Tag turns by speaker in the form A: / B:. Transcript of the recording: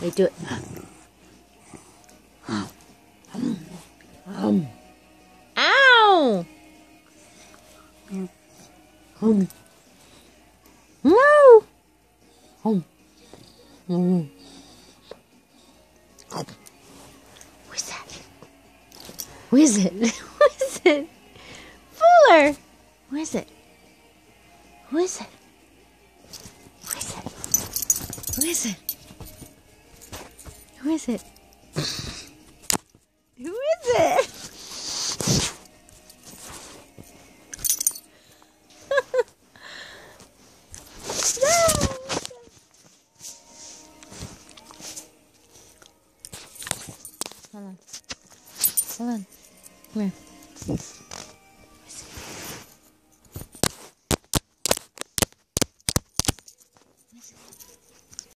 A: They do it. Um. Ow! Um. No! Um. Um. Who is that? Who is it? Who is it? Bueller! Who is it? Who is it? Who is it? Who is it? Who is it? It? Hold on. Hold on. Come here. あっ。